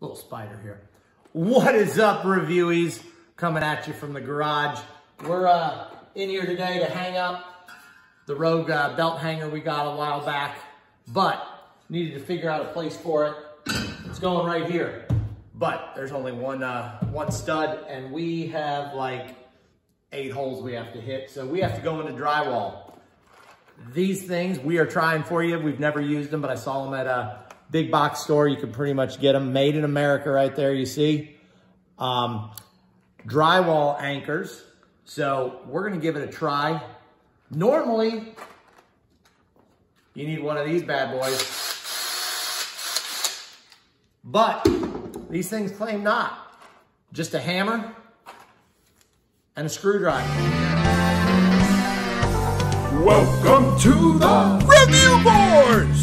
Little spider here. What is up, reviewees? Coming at you from the garage. We're uh, in here today to hang up the Rogue uh, belt hanger we got a while back, but needed to figure out a place for it. It's going right here, but there's only one, uh, one stud, and we have like eight holes we have to hit, so we have to go into drywall. These things we are trying for you. We've never used them, but I saw them at a big box store. You can pretty much get them made in America right there, you see. Um, drywall anchors. So we're gonna give it a try. Normally, you need one of these bad boys. But these things claim not. Just a hammer and a screwdriver. Welcome to the review board.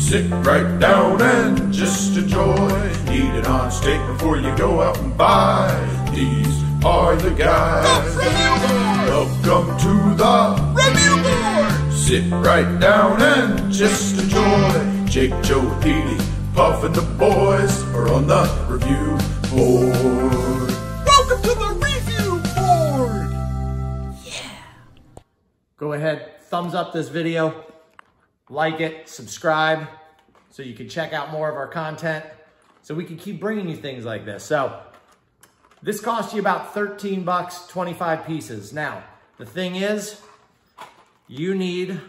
Sit right down and just enjoy. Eat it on steak before you go out and buy. These are the guys. The. Welcome to the review board. Sit right down and just enjoy. Jake, Joe, Edie, Puff, and the boys are on the review board. Welcome to the review board. Yeah. Go ahead, thumbs up this video, like it, subscribe, so you can check out more of our content, so we can keep bringing you things like this. So this cost you about 13 bucks, 25 pieces. Now, the thing is, you need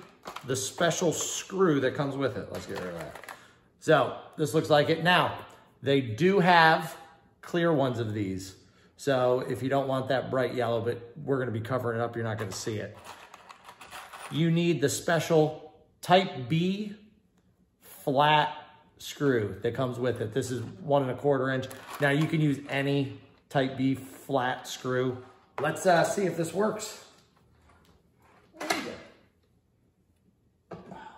the special screw that comes with it. Let's get rid of that. So this looks like it. Now, they do have clear ones of these. So if you don't want that bright yellow, but we're gonna be covering it up, you're not gonna see it. You need the special type B flat screw that comes with it. This is one and a quarter inch. Now you can use any type B flat screw. Let's uh, see if this works.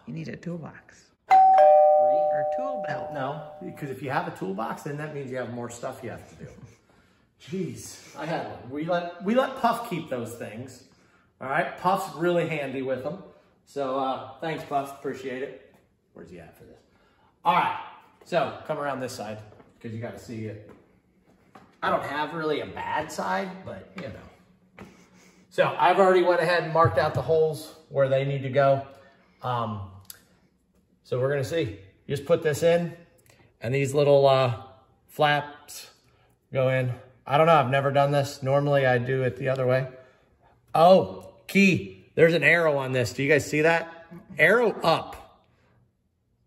You need a toolbox or a tool belt. No, because if you have a toolbox, then that means you have more stuff you have to do. Jeez, I had one. We let, we let Puff keep those things. All right, Puff's really handy with them. So uh, thanks, Puff, appreciate it. Where's he at for this? All right, so come around this side because you got to see it. I don't have really a bad side, but you know. So I've already went ahead and marked out the holes where they need to go. Um, so we're gonna see. You just put this in and these little uh, flaps go in. I don't know, I've never done this. Normally I do it the other way. Oh, key, there's an arrow on this. Do you guys see that? Arrow up,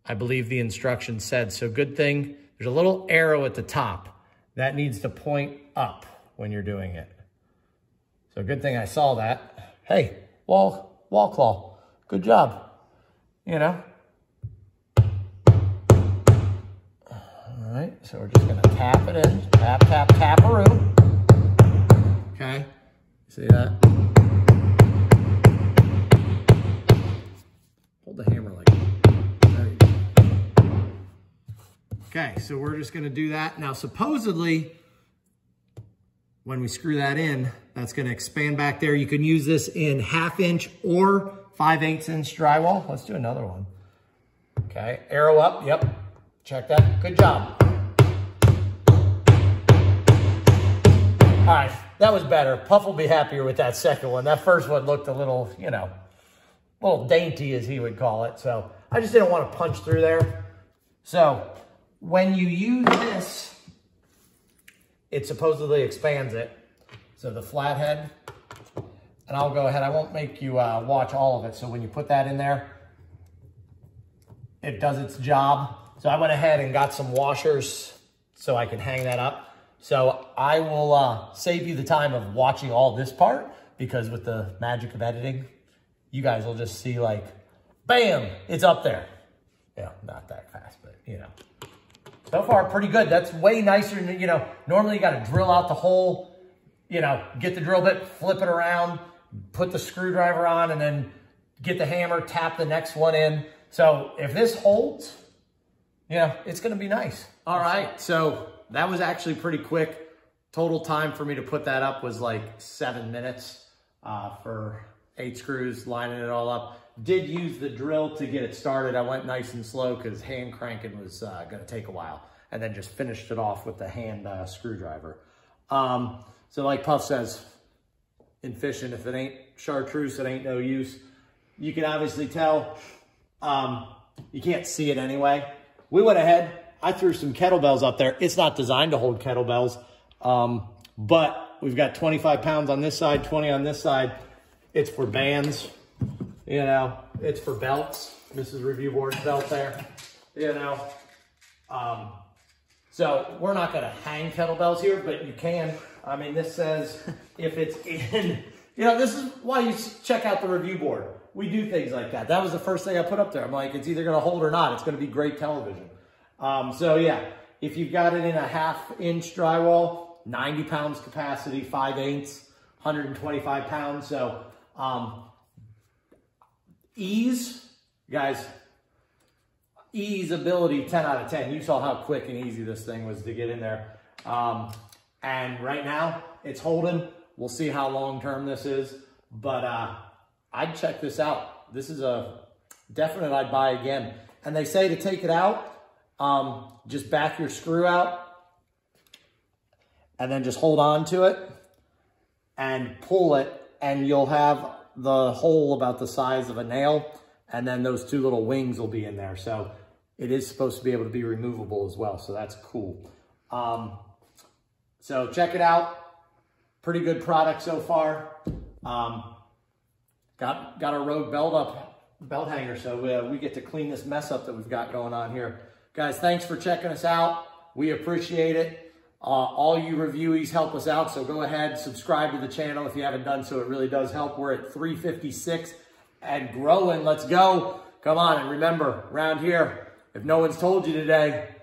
I believe the instructions said. So good thing, there's a little arrow at the top. That needs to point up when you're doing it. So good thing I saw that. Hey, wall, wall claw, good job. You know, All right, so we're just gonna tap it in. Tap, tap, taparoo. Okay, see that? Okay, so we're just gonna do that. Now, supposedly, when we screw that in, that's gonna expand back there. You can use this in half inch or 5 8 inch drywall. Let's do another one. Okay, arrow up, yep. Check that, good job. All right, that was better. Puff will be happier with that second one. That first one looked a little, you know, a little dainty as he would call it. So I just didn't want to punch through there. So when you use this, it supposedly expands it. So the flathead, and I'll go ahead, I won't make you uh, watch all of it. So when you put that in there, it does its job. So I went ahead and got some washers so I can hang that up. So I will uh, save you the time of watching all this part because with the magic of editing, you guys will just see like, bam, it's up there. Yeah, not that fast, but you know. So far, pretty good. That's way nicer than, you know, normally you got to drill out the hole, you know, get the drill bit, flip it around, put the screwdriver on, and then get the hammer, tap the next one in. So if this holds, you know, it's going to be nice. All right, so that was actually pretty quick. Total time for me to put that up was like seven minutes uh, for eight screws, lining it all up. Did use the drill to get it started. I went nice and slow because hand cranking was uh, gonna take a while. and then just finished it off with the hand uh, screwdriver. Um, so like Puff says, in fishing, if it ain't chartreuse, it ain't no use. You can obviously tell, um, you can't see it anyway. We went ahead, I threw some kettlebells up there. It's not designed to hold kettlebells, um, but we've got 25 pounds on this side, 20 on this side. It's for bands, you know, it's for belts. This is review board belt there, you know. Um, so we're not gonna hang kettlebells here, but you can. I mean, this says if it's in, you know, this is why you check out the review board. We do things like that. That was the first thing I put up there. I'm like, it's either gonna hold or not. It's gonna be great television. Um, so yeah, if you've got it in a half inch drywall, 90 pounds capacity, 5 eighths, 125 pounds. So um, ease, guys, ease ability 10 out of 10. You saw how quick and easy this thing was to get in there. Um, and right now it's holding. We'll see how long-term this is, but uh, I'd check this out. This is a definite I'd buy again. And they say to take it out, um, just back your screw out and then just hold on to it and pull it and you'll have the hole about the size of a nail and then those two little wings will be in there. So it is supposed to be able to be removable as well. So that's cool. Um, so check it out. Pretty good product so far. Um, got, got our Rogue belt up, belt hanger. So uh, we get to clean this mess up that we've got going on here. Guys, thanks for checking us out. We appreciate it. Uh, all you reviewees help us out, so go ahead, subscribe to the channel if you haven't done so. It really does help. We're at 356 and growing. Let's go. Come on, and remember, around here, if no one's told you today,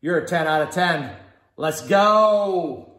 you're a 10 out of 10. Let's go.